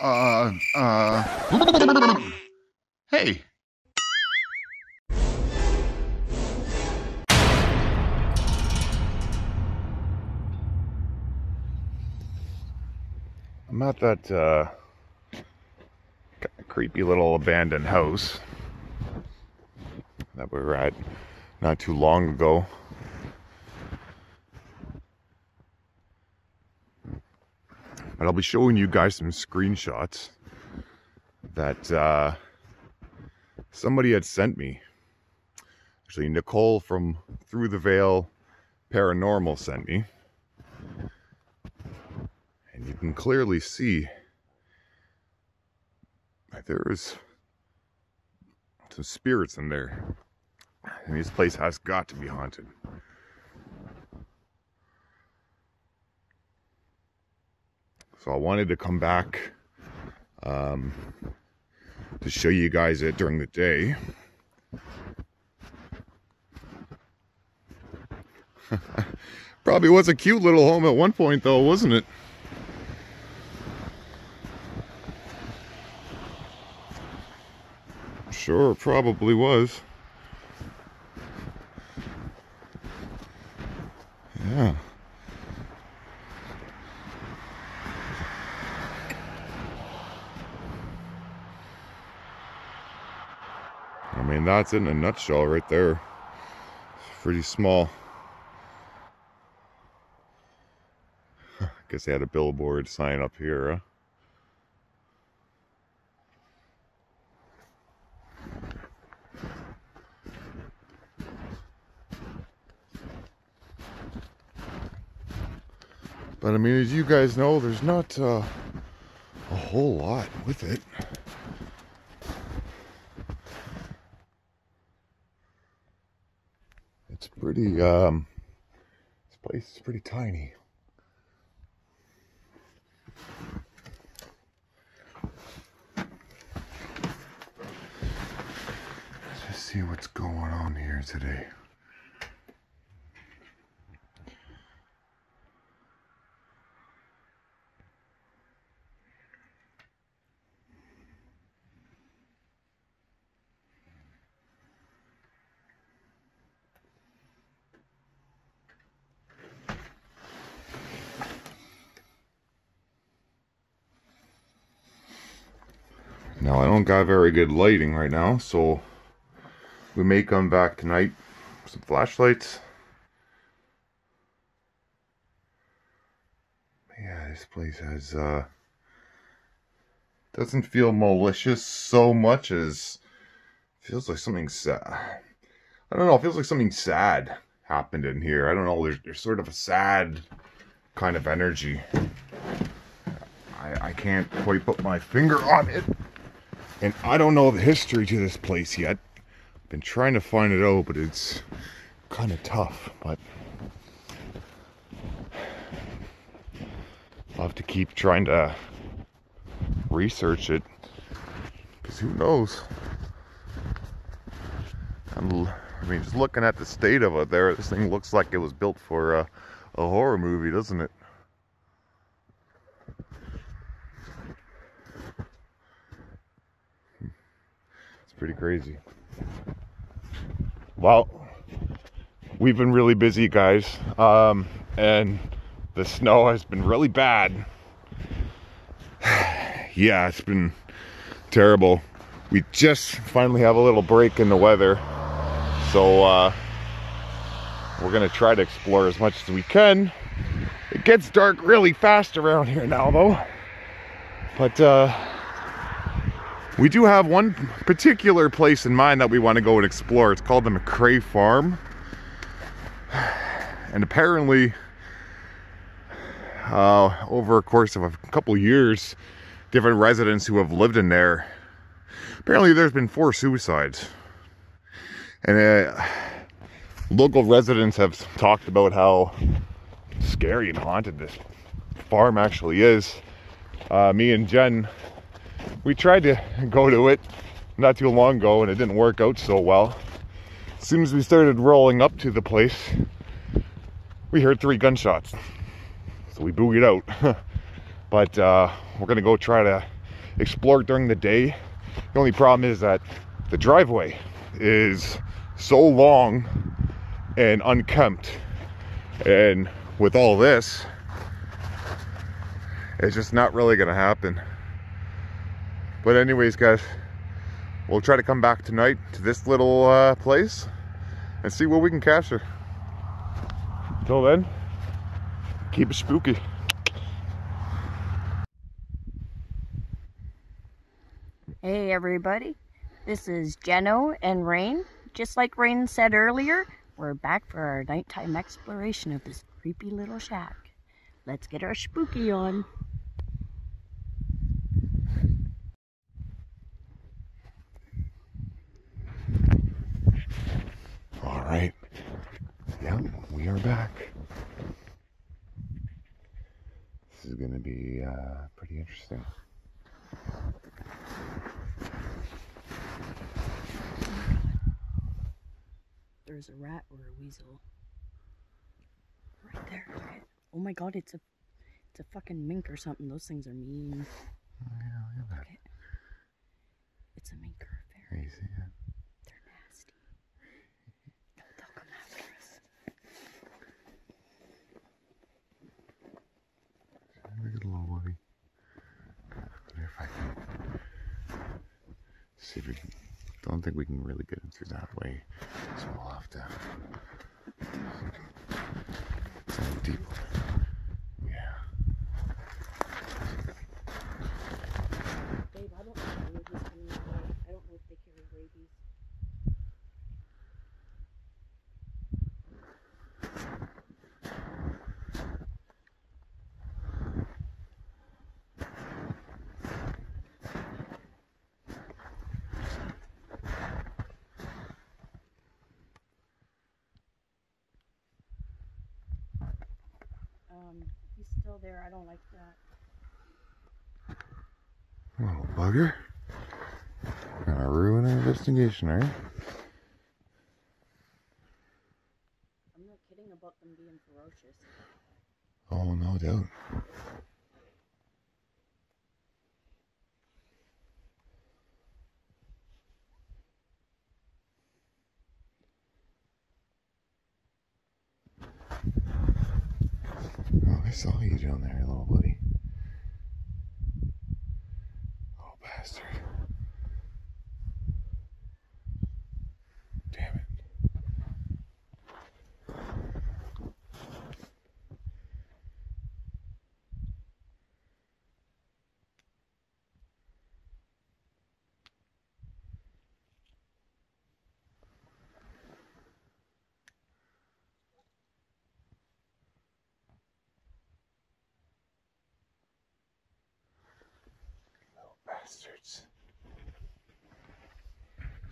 Uh, uh. Hey. I'm at that uh, creepy little abandoned house that we were at not too long ago. But I'll be showing you guys some screenshots that uh, somebody had sent me. Actually, Nicole from Through the Veil Paranormal sent me. And you can clearly see that there's some spirits in there. And this place has got to be haunted. So I wanted to come back um, to show you guys it during the day. Probably was a cute little home at one point though, wasn't it? Sure, probably was. Yeah. Mean, that's in a nutshell right there. It's pretty small. I Guess they had a billboard sign up here, huh? But I mean, as you guys know, there's not uh, a whole lot with it. It's pretty, um, this place is pretty tiny. Let's just see what's going on here today. Don't got very good lighting right now, so we may come back tonight with some flashlights. Yeah, this place has uh doesn't feel malicious so much as feels like something sad. I don't know, it feels like something sad happened in here. I don't know, there's there's sort of a sad kind of energy. I, I can't quite put my finger on it. And I don't know the history to this place yet. I've been trying to find it out, but it's kind of tough. But I'll have to keep trying to research it. Because who knows? I'm, I mean, just looking at the state of it there, this thing looks like it was built for a, a horror movie, doesn't it? Pretty crazy. Well, we've been really busy, guys, um, and the snow has been really bad. yeah, it's been terrible. We just finally have a little break in the weather, so uh, we're gonna try to explore as much as we can. It gets dark really fast around here now, though, but. Uh, we do have one particular place in mind that we want to go and explore. It's called the McCrae Farm. And apparently, uh, over a course of a couple years, different residents who have lived in there, apparently there's been four suicides. And uh, local residents have talked about how scary and haunted this farm actually is. Uh, me and Jen we tried to go to it not too long ago and it didn't work out so well. As soon as we started rolling up to the place, we heard three gunshots. So we boogied out. but uh, we're gonna go try to explore during the day. The only problem is that the driveway is so long and unkempt. And with all this, it's just not really gonna happen. But anyways, guys, we'll try to come back tonight to this little uh, place and see what we can capture. Until then, keep it spooky. Hey everybody, this is Jenno and Rayne. Just like Rayne said earlier, we're back for our nighttime exploration of this creepy little shack. Let's get our spooky on. All right. Yeah, we are back. This is going to be uh, pretty interesting. There's a rat or a weasel. Right there. at- Oh my god, it's a it's a fucking mink or something. Those things are mean. Yeah, look at that. Okay. It's a mink or a fairy. Crazy. yeah. They're nasty. They'll, they'll come after us. Look at the little buddy. Wonder if I can see if we can. Don't think we can really get him through that way, so we'll have to. It's a little deep. Yeah. Dave, I don't know where he's coming from. I don't know if they carry rabies. Um, he's still there. I don't like that. Little bugger. Gonna ruin our investigation, eh? I'm not kidding about them being ferocious. Oh, no doubt. Oh, I saw you down there, little buddy. Oh, bastard. Damn it. Little bastards.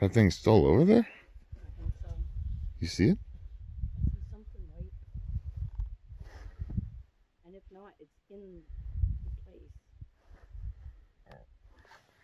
That thing's still over there? I think so. You see it? I see something white. And if not, it's in the place.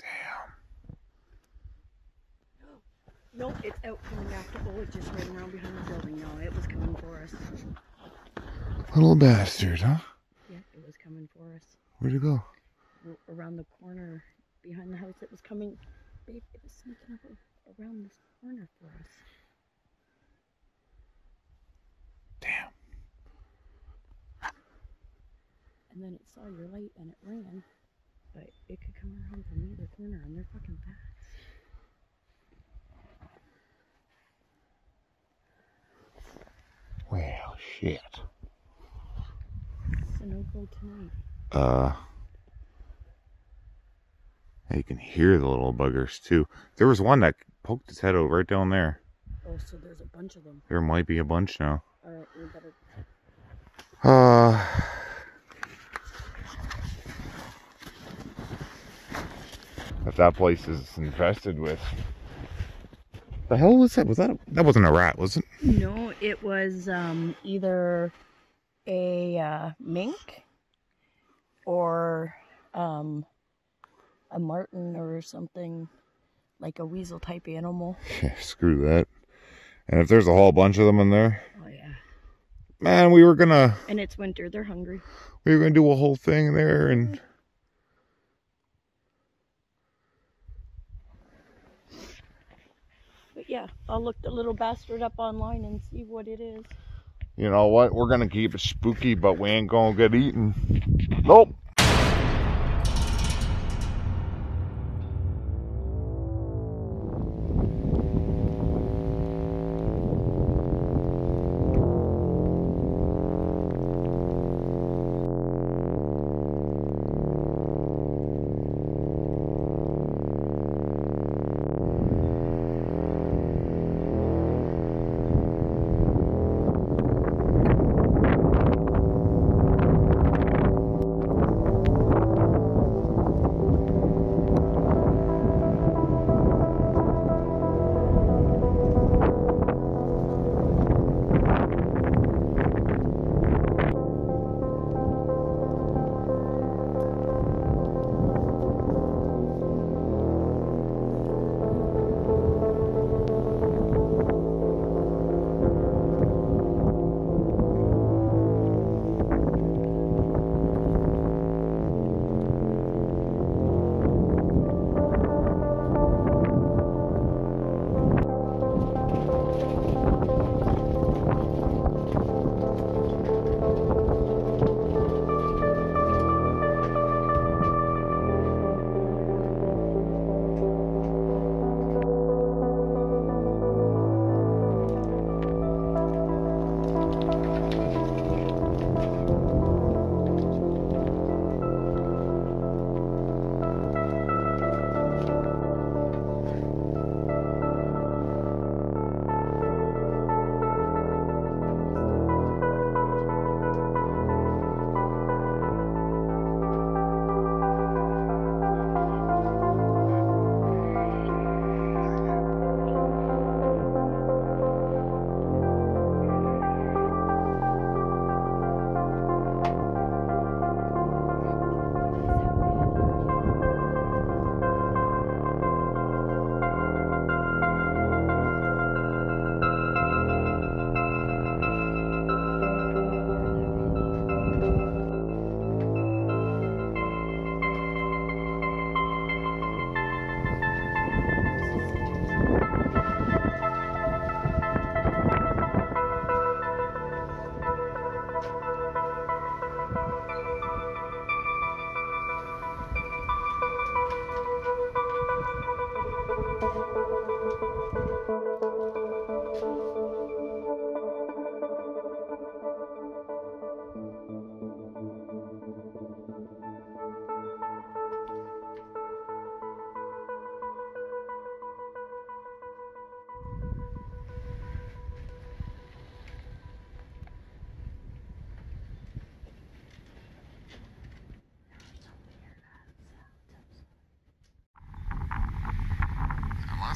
Damn. Nope, it's out coming after. Oh, it just ran around behind the building. No, it was coming for us. Little bastard, huh? Yeah, it was coming for us. Where'd it go? Around the corner behind the house. It was coming. Babe, it was sneaking up around this corner for us. Damn. And then it saw your light and it ran. But it could come around from either corner and they're fucking fast. Well, shit. It's a no go tonight. Uh. You can hear the little buggers too. There was one that poked its head out right down there. Oh, so there's a bunch of them. There might be a bunch now. Alright, we better. Uh. If that place is infested with. The hell was that? Was that? A, that wasn't a rat, was it? No, it was um, either a uh, mink or um, a marten or something like a weasel type animal. Screw that. And if there's a whole bunch of them in there. Oh yeah. Man, we were gonna And it's winter, they're hungry. We were gonna do a whole thing there and But yeah, I'll look the little bastard up online and see what it is. You know what? We're gonna keep it spooky, but we ain't gonna get eaten. Nope.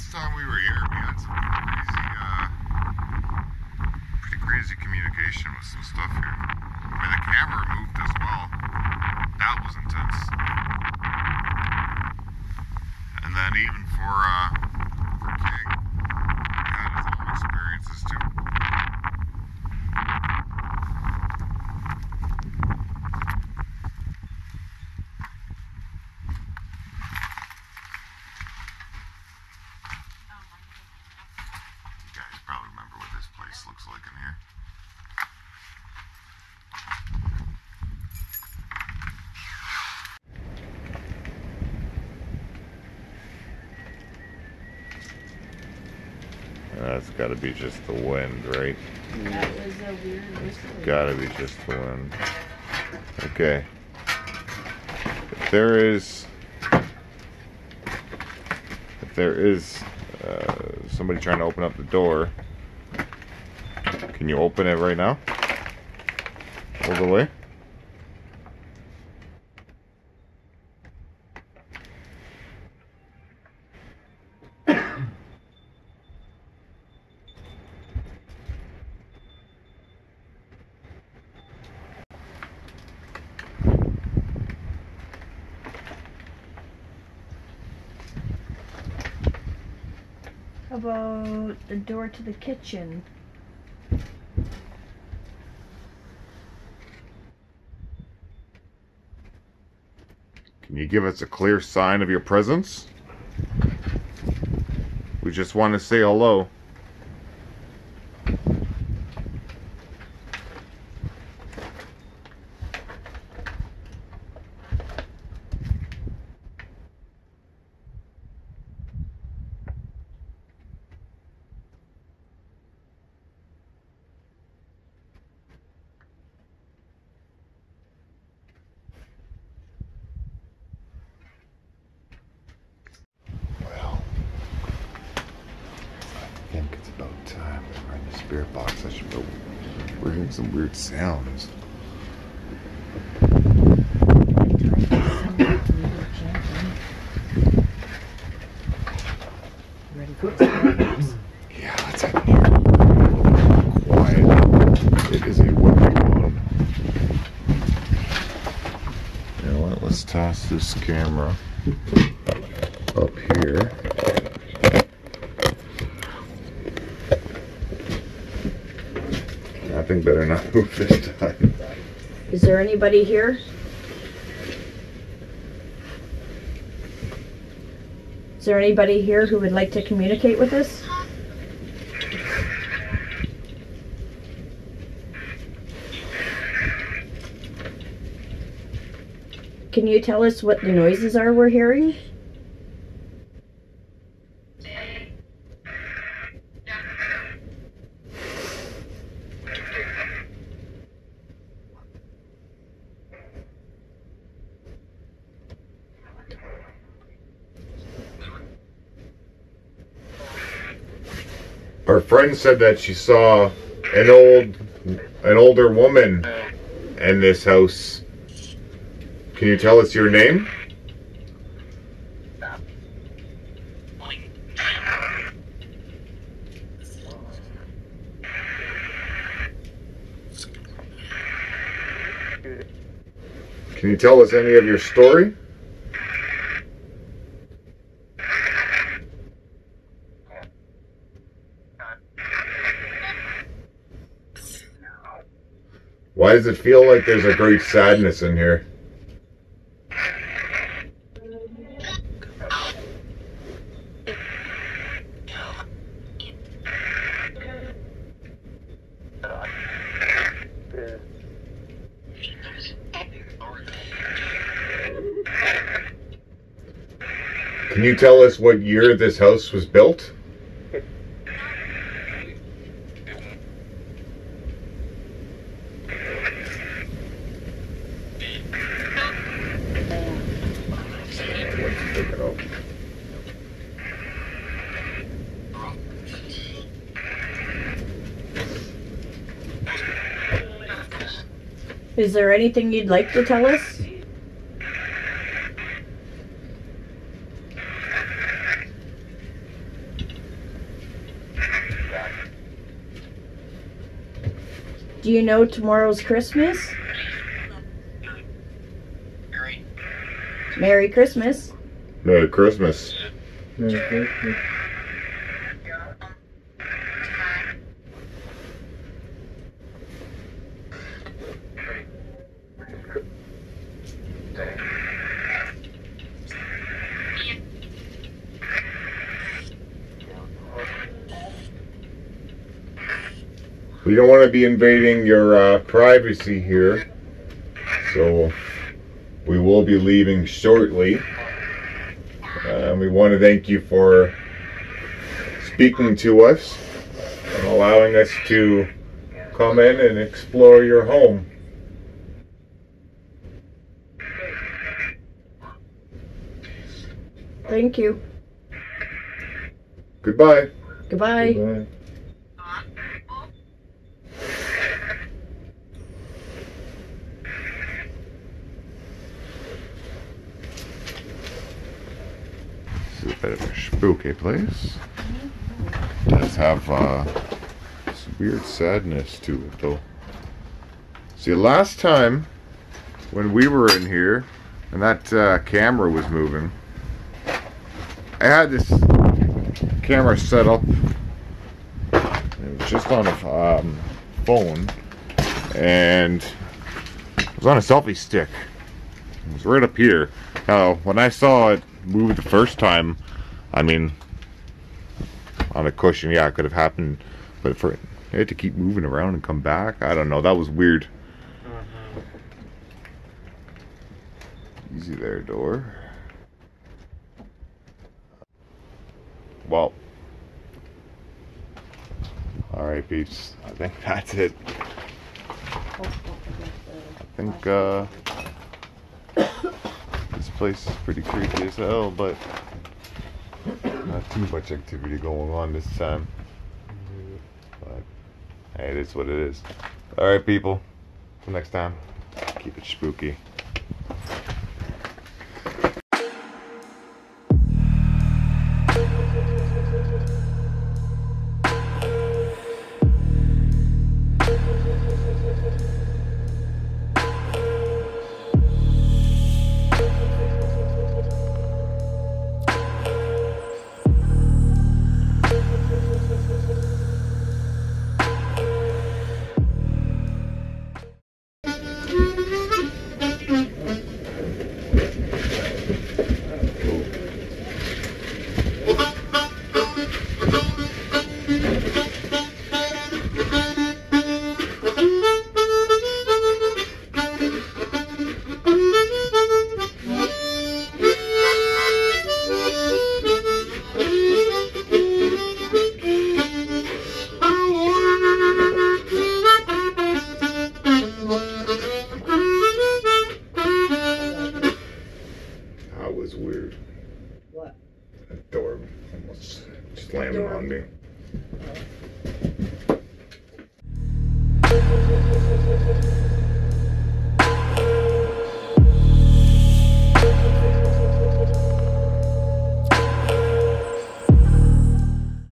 Last time we were here, we had some crazy, uh, pretty crazy communication with some stuff here. I mean, the camera moved as well. That was intense. And then even for, uh, for King, had his own experiences too. You guys probably remember what this place looks like in here. Be just the wind, right? That was a weird whistle. Gotta be just the wind. Okay. If there is, if there is uh, somebody trying to open up the door, can you open it right now? All the way? How about the door to the kitchen? Can you give us a clear sign of your presence? We just want to say hello. Well, I think it's about time we're in the spirit box. I should go. We're hearing some weird sounds. Ready for it? Yeah, let's have a little quiet. It is a windy one. You know what? Let's toss this camera up here. I think better not move this time. Is there anybody here? Is there anybody here who would like to communicate with us? Can you tell us what the noises are we're hearing? Our friend said that she saw an old, an older woman in this house. Can you tell us your name? Can you tell us any of your story? Why does it feel like there's a great sadness in here? Can you tell us what year this house was built? Is there anything you'd like to tell us? Do you know tomorrow's Christmas? Merry Christmas. Merry Christmas. We don't want to be invading your uh, privacy here, so we will be leaving shortly. Uh, we want to thank you for speaking to us and allowing us to come in and explore your home. Thank you. Goodbye. Goodbye. This is a bit of a spooky place. does have uh, some weird sadness to it, though. See, last time when we were in here and that uh, camera was moving, I had this camera set up. It was just on a um, phone, and it was on a selfie stick. It was right up here. Now, when I saw it move the first time, I mean, on a cushion, yeah, it could have happened. But for it had to keep moving around and come back, I don't know. That was weird. Easy there, door. Well, all right, peeps. I think that's it. I think uh, this place is pretty creepy as hell, but not too much activity going on this time. But hey, it is what it is. All right, people. Till next time, keep it spooky.